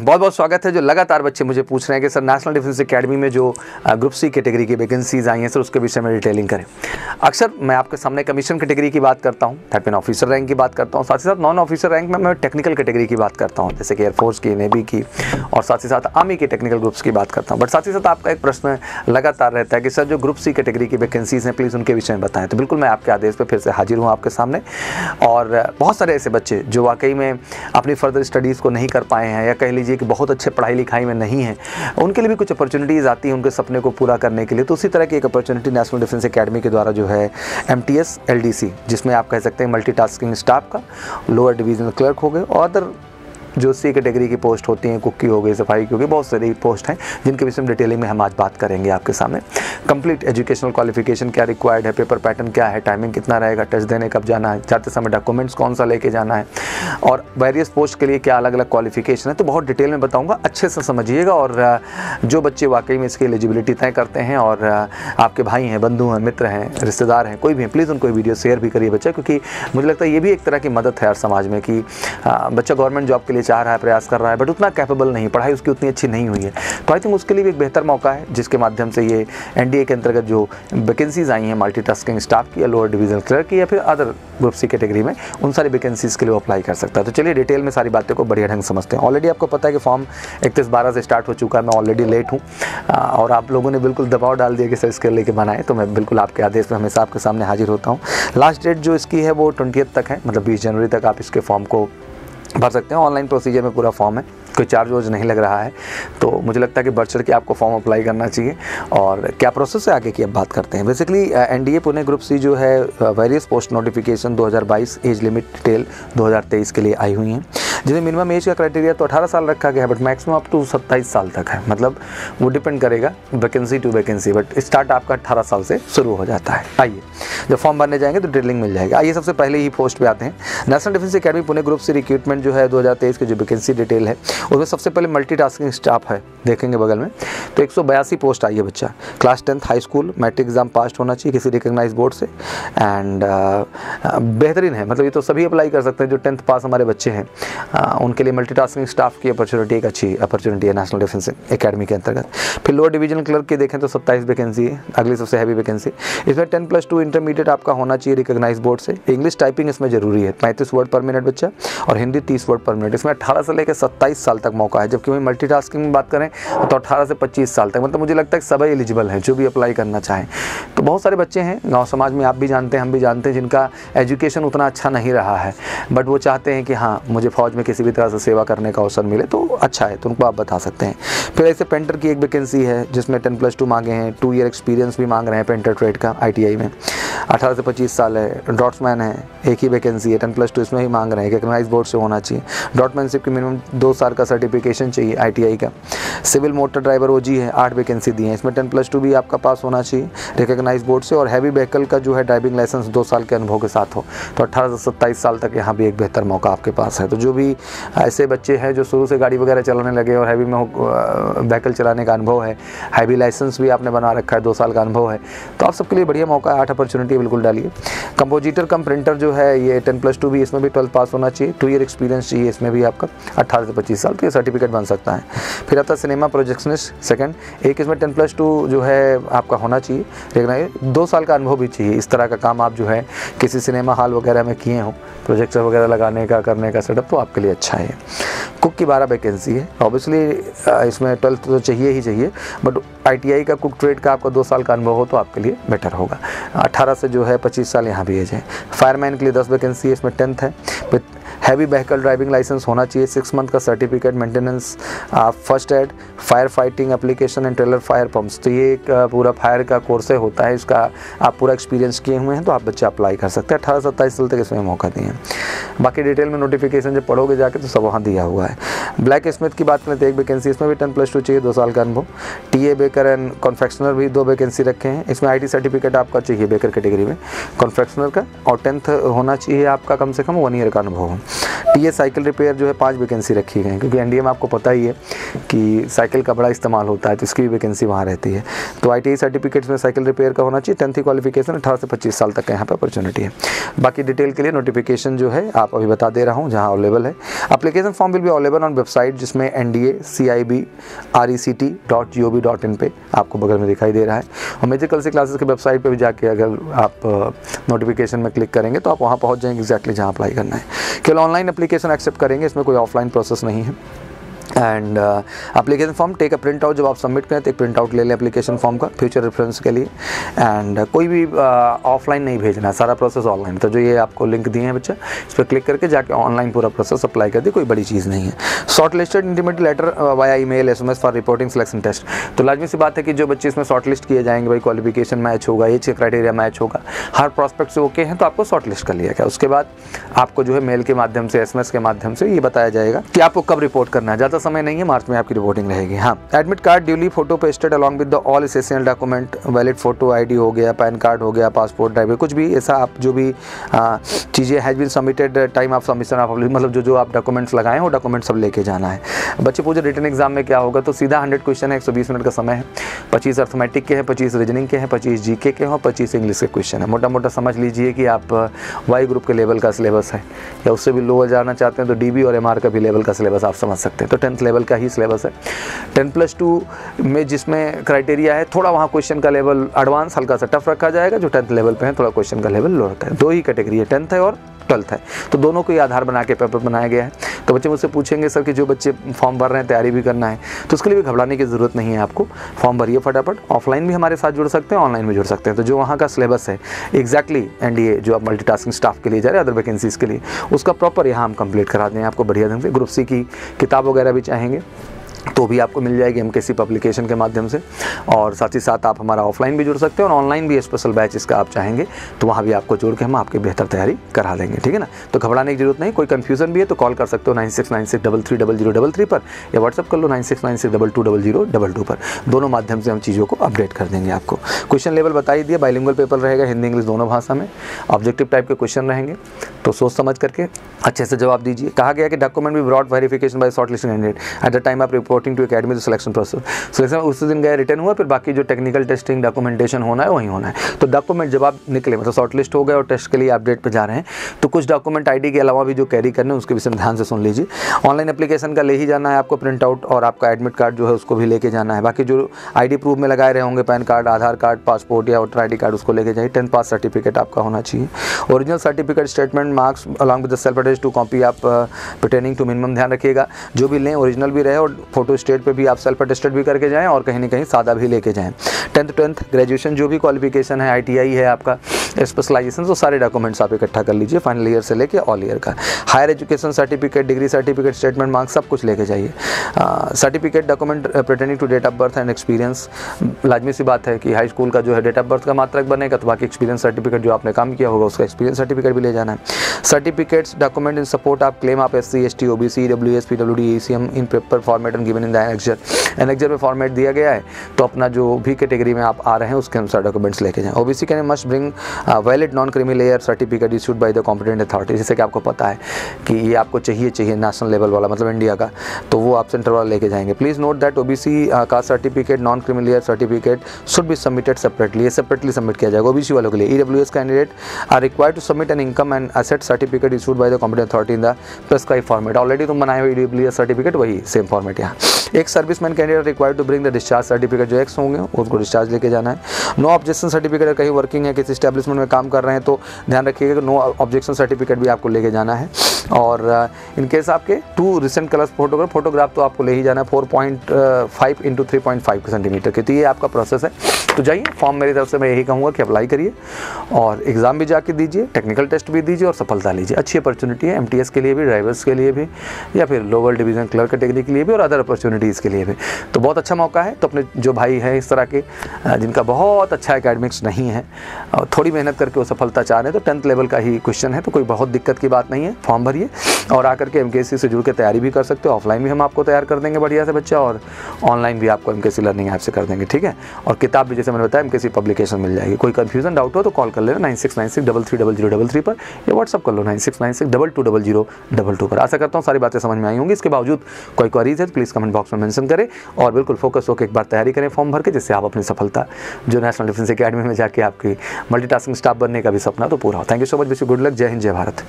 बहुत बहुत स्वागत है जो लगातार बच्चे मुझे पूछ रहे हैं कि सर नेशनल डिफेंस एकेडमी में जो ग्रुप सी कैटेगरी की वैकेंसीज आई हैं, सर, उसके विषय में डिटेलिंग करें। अक्सर मैं आपके सामने कमीशन कैटेगरी की बात करता हूँ दैट मीन ऑफिसर रैंक की बात करता हूँ, साथ ही साथ नॉन ऑफिसर रैंक में मैं टेक्निकल कैटेगरी की बात करता हूँ, जैसे कि एयरफोर्स की नेवी की, और साथ ही साथ आर्मी के टेक्निकल ग्रुप्स की बात करता हूँ। बट साथ ही साथ आपका एक प्रश्न लगातार रहता है कि सर, जो ग्रुप सी कैटेगरी की वैकेंसीज हैं प्लीज़ उनके विषय में बताएँ। तो बिल्कुल मैं आपके आदेश पर फिर से हाजिर हूँ आपके सामने, और बहुत सारे ऐसे बच्चे जो वाकई में अपनी फर्दर स्टडीज़ को नहीं कर पाए हैं, या कह लीजिए कि बहुत अच्छे पढ़ाई लिखाई में नहीं है। उनके लिए भी कुछ अपॉर्चुनिटीज़ आती हैं उनके सपने को पूरा करने के लिए। तो उसी तरह की एक अपॉर्चुनिटी नेशनल डिफेंस अकेडमी के द्वारा जो है एम टी जिसमें आप कह सकते हैं मल्टी स्टाफ का लोअर डिवीजनल क्लर्क हो गए, और अदर जो सी कैटेगरी की पोस्ट होती हैं, कुकी हो गई, सफ़ाई की हो गई, बहुत सारी पोस्ट हैं, जिनके विषय में डिटेलिंग में हम आज बात करेंगे आपके सामने। कंप्लीट एजुकेशनल क्वालिफिकेशन क्या रिक्वायर्ड है पेपर पैटर्न क्या है टाइमिंग कितना रहेगा टेस्ट देने कब जाना है, जाते समय डॉक्यूमेंट्स कौन सा लेके जाना है, और वेरियस पोस्ट के लिए क्या अलग अलग क्वालिफिकेशन है तो बहुत डिटेल में बताऊँगा, अच्छे से समझिएगा, और जो बच्चे वाकई में इसकी एलिजिबिलिटी तय करते हैं, और आपके भाई हैं, बंधु हैं, मित्र हैं, रिश्तेदार हैं, कोई भी हैं प्लीज़ उनको वीडियो शेयर भी करिए बच्चा, क्योंकि मुझे लगता है ये भी एक तरह की मदद है हर समाज में कि बच्चा गवर्नमेंट जॉब के लिए चाह रहा है, प्रयास कर रहा है बट उतना कैपेबल नहीं, पढ़ाई उसकी उतनी अच्छी नहीं हुई है। तो आई थिंक उसके लिए भी एक बेहतर मौका है, जिसके माध्यम से ये एनडीए के अंतर्गत जो वैकेंसीज आई हैं मल्टीटास्किंग स्टाफ की, या लोअर डिवीज़न क्लर्क की, या फिर अदर ग्रुप सी कैटेगरी में, उन सारी वैकेंसीज के लिए अप्लाई कर सकता है। तो चलिए डिटेल में सारी बातें को बढ़िया ढंग समझते हैं। ऑलरेडी आपको पता है कि फॉर्म इकतीस बारह से स्टार्ट हो चुका है, मैं ऑलरेडी लेट हूँ और आप लोगों ने बिल्कुल दबाव डाल दिया कि सर इसके लेके बनाए तो मैं बिल्कुल आपके आदेश में हमेशा आपके सामने हाजिर होता हूँ। लास्ट डेट जो इसकी है, वो ट्वेंटी तक है मतलब बीस जनवरी तक आप इसके फॉर्म को भर सकते हैं। ऑनलाइन प्रोसीजर में पूरा फॉर्म है। कोई चार्ज वार्ज नहीं लग रहा है। तो मुझे लगता है कि बढ़ चढ़ के आपको फॉर्म अप्लाई करना चाहिए। और क्या प्रोसेस है आगे की? अब बात करते हैं। Basically N D A Pune group C जो है various post notification 2022 age limit detail 2023 के लिए आई हुई हैं। जिसमें मिनिमम एज का क्राइटेरिया तो 18 साल रखा गया है बट मैक्सिमम अप टू 27 साल तक है। मतलब वो डिपेंड करेगा vacancy to vacancy but start आपका 18 साल से शुरू हो जाता है। आइए, जब फॉर्म भरने जाएँगे तो डिटेलिंग मिल जाएगा। आइए, सबसे पहले ही पोस्ट पर आते हैं। National defence academy Pune group से रिक्रूटमेंट जो है 2023 की जो वैकेंसी डिटेल है, उसमें सबसे पहले मल्टीटास्किंग स्टाफ है, देखेंगे बगल में। तो एक सौ बयासी पोस्ट आई है बच्चा। Class tenth high school matric exam pass होना चाहिए किसी रिकग्नाइज बोर्ड से। एंड बेहतरीन है। मतलब ये तो सभी अप्लाई कर सकते हैं जो टेंथ पास हमारे बच्चे हैं। उनके लिए मल्टीटास्किंग स्टाफ की अपॉर्चुनिटी एक अच्छी अपॉर्चुनिटी है नेशनल डिफेंस एकेडमी के अंतर्गत। फिर लोअर डिवीज़न क्लर्क की देखें तो सत्ताईस वैकेंसी है, अगली सबसे हैवी वैकेंसी इसमें टेन प्लस टू इंटरमीडिएट आपका होना चाहिए रिकग्नाइज बोर्ड से। इंग्लिश टाइपिंग इसमें ज़रूरी है। पैंतीस वर्ड पर मिनट बच्चा और हिंदी तीस वर्ड पर मिनट इसमें अठारह से लेकर सत्ताईस साल तक मौका है। जबकि वही मल्टीटास्किंग में बात करें तो अठारह से पच्चीस साल तक। मतलब मुझे लगता है सभी एलिजिबल हैं, जो भी अप्लाई करना चाहें। तो बहुत सारे बच्चे हैं, गाँव समाज में आप भी जानते हैं, हम भी जानते हैं, जिनका एजुकेशन उतना अच्छा नहीं रहा है। बट वो चाहते हैं कि हाँ मुझे फौज में किसी भी तरह से सेवा करने का अवसर मिले तो अच्छा है तो उनको आप बता सकते हैं। फिर ऐसे पेंटर की एक वैकेंसी है, जिसमें टेन प्लस टू मांगे हैं टू ईयर एक्सपीरियंस भी मांग रहे हैं पेंटर ट्रेड का आईटीआई में। अठारह से पच्चीस साल है। डॉट्समैन है, एक ही वैकेंसी है टेन प्लस टू इसमें ही मांग रहे हैं रिकगनाइज बोर्ड से होना चाहिए। डॉटमैनशिप की मिनिमम दो साल का सर्टिफिकेशन चाहिए आईटीआई का। सिविल मोटर ड्राइवर ओजी है, आठ वैकेंसी दी है। इसमें टेन प्लस टू भी आपका पास होना चाहिए रिकगनाइज बोर्ड से और हैवी व्हीकल का जो है ड्राइविंग लाइसेंस दो साल के अनुभव के साथ हो। तो अट्ठारह से सत्ताईस साल तक यहाँ भी एक बेहतर मौका आपके पास है। तो जो भी ऐसे बच्चे हैं जो शुरू से गाड़ी वगैरह चलाने लगे और हैवी में व्हीकल चलाने का अनुभव है हैवी लाइसेंस भी आपने बना रखा है, दो साल का अनुभव है। तो आप सबके लिए बढ़िया मौका है, आठ अपॉर्चुनिटी बिल्कुल डालिए। कंपोजिटर कम, प्रिंटर जो है, ये टेन प्लस टू भी इसमें भी ट्वेल्थ पास होना चाहिए। टू ईयर एक्सपीरियंस चाहिए इसमें भी आपका, अट्ठारह से पच्चीस साल तो ये सर्टिफिकेट बन सकता है। फिर आता सिनेमा प्रोजेक्शनिस्ट सेकंड एक इसमें टेन प्लस टू जो है, आपका होना चाहिए। लेकिन दो साल का अनुभव भी चाहिए। इस तरह का काम आप जो है, किसी सिनेमा हॉल वगैरह में किए हों प्रोजेक्टर वगैरह लगाने का, करने का सेटअप तो आपके लिए अच्छा है। कुक की बारह वैकेंसी है। ऑब्वियसली इसमें ट्वेल्थ तो चाहिए ही चाहिए बट आईटीआई का, कुक ट्रेड का आपका दो साल का अनुभव हो तो आपके लिए बेटर होगा। अठारह से जो है पच्चीस साल यहाँ है। फायरमैन के लिए दस वैकेंसी है, इसमें टेंथ है। हैवी व्हीकल ड्राइविंग लाइसेंस होना चाहिए। सिक्स मंथ का certificate maintenance first aid fire fighting application and trailer fire pumps तो ये एक पूरा फायर का कोर्स है, होता है। इसका आप पूरा एक्सपीरियंस किए हुए हैं तो आप बच्चे अप्लाई कर सकते हैं। अठारह, सत्ताईस साल तक इसमें मौका दिए हैं। बाकी डिटेल में नोटिफिकेशन जब पढ़ोगे जाके तो सब वहाँ दिया हुआ है। ब्लैक स्मिथ की बात करें तो एक वैकेंसी इसमें भी टेन प्लस टू चाहिए, दो साल का अनुभव। T A baker and confectioner भी दो वैकेंसी रखे हैं। इसमें आई सर्टिफिकेट आपका चाहिए बेकर कैटेगरी में। कॉन्फेक्शनर का, और टेंथ होना चाहिए आपका कम से कम वन ईयर का अनुभव। टी साइकिल रिपेयर जो है पाँच वैकेंसी रखी गई क्योंकि एनडीए में आपको पता ही है कि साइकिल का बड़ा इस्तेमाल होता है तो इसकी भी वैकेंसी वहाँ रहती है। तो आई सर्टिफिकेट्स में साइकिल रिपेयर का होना चाहिए टेंथ क्वालिफिकेशन अठारह से पच्चीस साल तक का यहाँ पर अपॉर्चुनिटी है। बाकी डिटेल के लिए नोटिफिकेशन जो है, आप अभी बता दे रहा हूँ, जहाँ अवेलेबल है। अप्लीकेशन फॉर्म विल भी अवेलेबल ऑन वेबसाइट जिसमें N D A C I B R E C T dot G O V dot in पर आपको बगल में दिखाई दे रहा है। और मेजर कल से क्लासेस की वेबसाइट पर भी जाके अगर आप नोटिफिकेशन में क्लिक करेंगे तो आप वहाँ पहुँच जाएँगे एक्जैक्टली जहाँ अप्लाई करना है। केवल ऑनलाइन एप्लीकेशन एक्सेप्ट करेंगे इसमें कोई ऑफलाइन प्रोसेस नहीं है। And application form take a print out जब आप सबमिट करें तो एक प्रिंट आउट ले लें एप्लीकेशन फॉर्म का फ्यूचर रेफरेंस के लिए। एंड uh, कोई भी ऑफलाइन uh, नहीं भेजना है सारा प्रोसेस ऑनलाइन तो जो ये आपको लिंक दिए हैं बच्चा इस पर क्लिक करके जाके ऑनलाइन पूरा प्रोसेस अप्लाई कर दे कोई बड़ी चीज़ नहीं है। Short listed intimate letter via email S M S for reporting selection test तो लाजमी सी बात है कि जो बच्चे इसमें शॉर्ट लिस्ट किए जाएँगे भाई क्वालिफिकेशन मैच होगा एज क्राइटेरिया मैच होगा हर प्रॉस्पेक्ट से ओके हैं तो आपको शॉर्ट लिस्ट कर लिया गया। उसके बाद आपको जो है मेल के माध्यम से एसएमएस के माध्यम से ये बताया जाएगा कि आपको कब रिपोर्ट करना है। ज़्यादा समय नहीं है, मार्च में आपकी रिपोर्टिंग रहेगी। हाँ admit card duly photo pasted along with the all essential document valid photo ID हो गया पैन कार्ड हो गया पासपोर्ट ड्राइवर कुछ भी, ऐसा आप जो भी चीज़ें has been submitted time of submission of मतलब जो जो आप डॉक्यूमेंट्स लगाए वो डॉक्यूमेंट सब लेके जाना है। बच्चे पूछे रिटर्न एग्ज़ाम में क्या होगा तो सीधा हंड्रेड क्वेश्चन है, एक मिनट का समय है। पच्चीस अर्थमेटिक के हैं, पच्चीस रीजनिंग के हैं, पच्चीस जी के हैं पच्चीस इंग्लिश के क्वेश्चन है। मोटा मोटा समझ लीजिए कि आप वाई ग्रुप के लेवल का सिलेबस है। या उससे भी लोअर जाना चाहते हैं तो डीबी और एमआर का भी लेवल का सिलेबस आप समझ सकते हैं। तो टेंथ लेवल का ही सिलेबस है। टेन प्लस टू में जिसमें क्राइटेरिया है, थोड़ा वहाँ क्वेश्चन का लेवल एडवांस हल्का सा टफ रखा जाएगा। जो टेंथ लेवल पर है, थोड़ा क्वेश्चन का लेवल लो रखा है दो ही कैटेगरी है टेंथ है और ट्वेल्थ है। तो दोनों को ही आधार बना के पेपर बनाया गया है। तो बच्चे मुझसे पूछेंगे, सर, कि जो बच्चे फॉर्म भर रहे हैं, तैयारी भी करना है तो उसके लिए भी घबराने की ज़रूरत नहीं है आपको। फॉर्म भरिए फटाफट। ऑफलाइन भी हमारे साथ जुड़ सकते हैं, ऑनलाइन भी जुड़ सकते हैं। तो जो वहाँ का सिलेबस है एक्जैक्टली एन जो आप मल्टीटास्किंग स्टाफ के लिए जा रहे हैं अदर वैकेंसीज़ के लिए, उसका प्रॉपर यहाँ हम कंप्लीट करा दें। आपको बढ़िया ढंग से ग्रुप सी की किताब वगैरह भी चाहेंगे। तो भी आपको मिल जाएगी एम के पब्लिकेशन के माध्यम से। और साथ ही साथ आप हमारा ऑफलाइन भी जुड़ सकते हैं और ऑनलाइन भी स्पेशल बैच इसका आप चाहेंगे तो वहाँ भी आपको जोड़ के हम आपकी बेहतर तैयारी करा देंगे, ठीक है ना? तो घबराने की ज़रूरत नहीं, कोई कन्फ्यूज़न भी है तो कॉल कर सकते हो nine six nine six three double zero double three पर, या व्हाट्सअप कर लो nine six nine six double two double zero double two पर। दोनों माध्यम से हम चीज़ों को अपडेट कर देंगे आपको। क्वेश्चन लेवल बता ही दिया बाइलिंगल पेपर रहेगा, हिंदी, इंग्लिश दोनों भाषा में। ऑब्जेक्टिव टाइप के क्वेश्चन रहेंगे तो सोच समझ करके अच्छे से जवाब दीजिए। कहा गया कि डॉक्यूमेंट भी broad verification by short candidate at the time of reporting to academy selection process selection उस दिन गया रिटर्न हुआ, फिर बाकी जो टेक्निकल टेस्टिंग डॉक्यूमेंटेशन होना है, वहीं होना है। तो डॉक्यूमेंट जब आप निकले मतलब शॉर्ट लिस्ट हो गए और टेस्ट के लिए अपडेट पर जा रहे हैं तो कुछ डॉक्यूमेंट आईडी के अलावा भी जो कैरी करने उसके विषय में ध्यान से सुन लीजिए। ऑनलाइन एप्लीकेशन का ले ही जाना है आपको प्रिंट आउट और आपका एडमिट कार्ड जो है, उसको भी लेके जाना है। बाकी जो आईडी प्रूफ में लगाए रहे होंगे PAN card Aadhaar card passport या वोटर आईडी कार्ड उसको लेके जाइए। टेंथ पास सर्टिफिकेट आपका होना चाहिए। Original certificate statement marks along with self attest two copy आप प्रटेनिंग टू मिनिमम ध्यान रखिएगा। जो भी लें ओरिजिनल भी रहे और फ़ोटो स्टेट पे भी आप सेल्फ अटेस्टेड भी करके जाएँ और कहीं ना कहीं सादा भी लेके जाएँ। टेंथ ट्वेंथ ग्रेजुएशन जो भी क्वालिफिकेशन है आईटीआई है आपका स्पेशलाइजेशन तो सारे डॉक्यूमेंट्स आप इकट्ठा कर लीजिए फाइनल ईयर से लेके ऑल ईयर का। Higher education certificate degree certificate statement marks सब कुछ लेके जाइए। Certificate document pertaining to date of birth and experience लाजमी सी बात है कि हाई स्कूल का जो है डेट ऑफ़ बर्थ का मात्रक बनेगा तो बाकी एक्सपीरियंस सर्टिफिकेट जो आपने काम किया होगा, उसका एक्सपीरियंस सर्टिफिकेट भी ले जाना है। Certificates document in support of claim of S C S T O B C W S P W D E C M in paper format and given in the annexure annexure में format दिया गया है तो अपना जो भी category में आप आ रहे हैं, उसके अनुसार डॉक्यूमेंट्स लेके जाएँ। OBC can must bring valid non creamy layer certificate issued by the competent authority जैसे कि आपको पता है कि ये आपको चाहिए चाहिए नेशनल लेवल वाला मतलब इंडिया का तो वो आप सेंटर वाला लेके जाएँगे। प्लीज़ नोट दैट ओबीसी का certificate non creamy layer certificate should be submitted separately separately submit किया जाएगा ओबीसी वालों के लिए। E W S candidate are required to submit an income and asset certificate issued by the competent authority in the prescribed format already तुम बनाए हुए E W S certificate वही same format यहाँ। एक serviceman candidate required to bring the discharge certificate जो ex होंगे उसको discharge लेके जाना है। नो ऑब्जेक्शन सर्टिफिकेट अगर कहीं वर्किंग है किसी स्टैब्लिशमेंट में काम कर रहे हैं तो ध्यान रखिएगा नो ऑब्जेक्शन सर्टिफिकेट भी आपको लेके जाना है। और इन uh, आपके two recent colours photograph photograph तो आपको ले ही जाना है four point five into three point five centimetre की। तो ये आपका प्रोसेस है। तो जाइए फॉर्म मेरी तरफ़ से मैं यही कहूँगा कि अप्लाई करिए और एग्ज़ाम भी जाके दीजिए टेक्निकल टेस्ट भी दीजिए और सफलता लीजिए। अच्छी अपॉर्चुनिटी है एमटीएस के लिए भी ड्राइवर्स के लिए भी या फिर लोअर डिवीज़न क्लर्क कैटेगरी के लिए भी और अदर अपॉर्चुनिटीज़ के लिए भी तो बहुत अच्छा मौका है तो अपने जो भाई हैं इस तरह के जिनका बहुत अच्छा एकेडमिक्स नहीं है और थोड़ी मेहनत करके वो सफलता चाह रहे हैं तो टेंथ लेवल का ही क्वेश्चन है तो कोई बहुत दिक्कत की बात नहीं है फॉर्म भरिए और आकर के एम से जुड़ के तैयारी भी कर सकते हो ऑफलाइन भी हम आपको तैयार कर देंगे बढ़िया से बच्चा और ऑनलाइन भी आपको एम लर्निंग ऐप से कर देंगे ठीक है और किताब भी जैसे मैंने बताया एम पब्लिकेशन मिल जाएगी कोई कन्फ्यूज़न डाउट हो तो कॉल कर लेना nine six nine six double three double zero double three पर या व्हाट्सअप कर लो nine six nine six double two double zero double two पर आशा करता हूँ सारी बातें समझ में आई होंगी इसके बावजूद कोई क्वारीज है तो प्लीज़ कमेंट बॉक्स में मैंशन करें और बिल्कुल फोकस होकर एक बार तैयारी करें फॉर्म भर के, जिससे आप अपनी सफलता, जो नेशनल डिफेंस अकेडमी में जाकर आपकी मल्टीटास्किंग स्टाफ बनने का भी सपना तो पूरा हो। Thank you so much wish good luck जय हिंद, जय भारत।